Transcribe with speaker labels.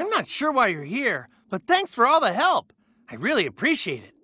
Speaker 1: I'm not sure why you're here, but thanks for all the help. I really appreciate it.